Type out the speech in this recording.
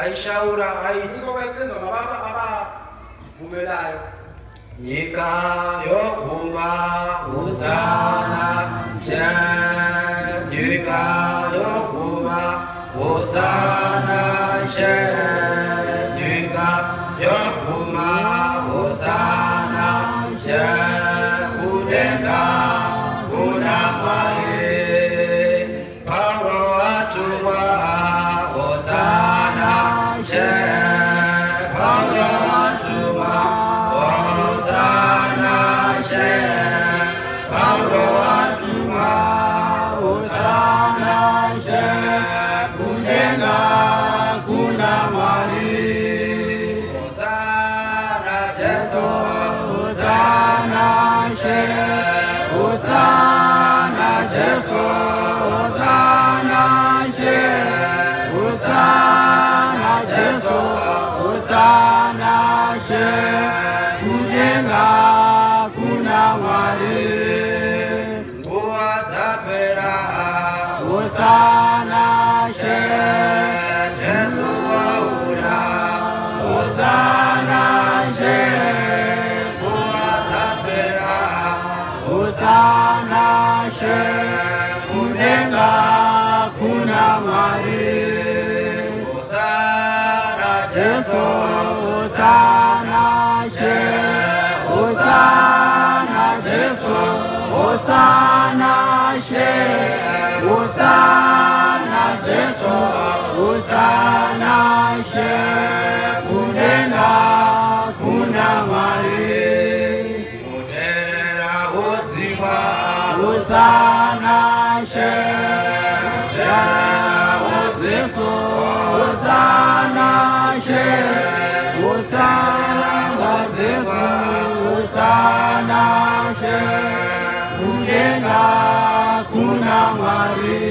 ayishawura ayithi uma bayisenzwa ngababa abavumelayo. Nyika yoguma uzana nje nyika yoguma uzana nguwa zapera uzana nje jesu wauya uzana nje nguwa zapera uzana nje kudenga kuna Hashem, Hosanna Jesu, Hosanna Hashem, Kunena, Kuna Mari, Kunera Odziwa, Hosanna Hashem, Hosanna Odzisu, Hosanna Hashem, Hosanna Odzisu, Hosanna Kunena, Maria.